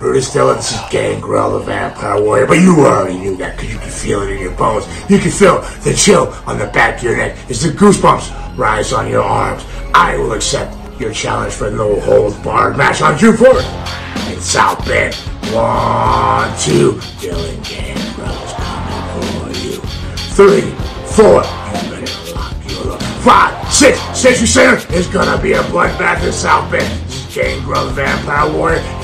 Brutus Dillon, this is Gangrel, the Vampire Warrior, but you already knew that because you can feel it in your bones. You can feel the chill on the back of your neck as the goosebumps rise on your arms. I will accept your challenge for no holds barred match on June 4th in South Bend. One, two, Dylan Gangrel is coming for you. Three, four, you better lock your door. Five, six, Century Center is gonna be a bloodbath in South Bend. Gangrel, the Vampire Warrior.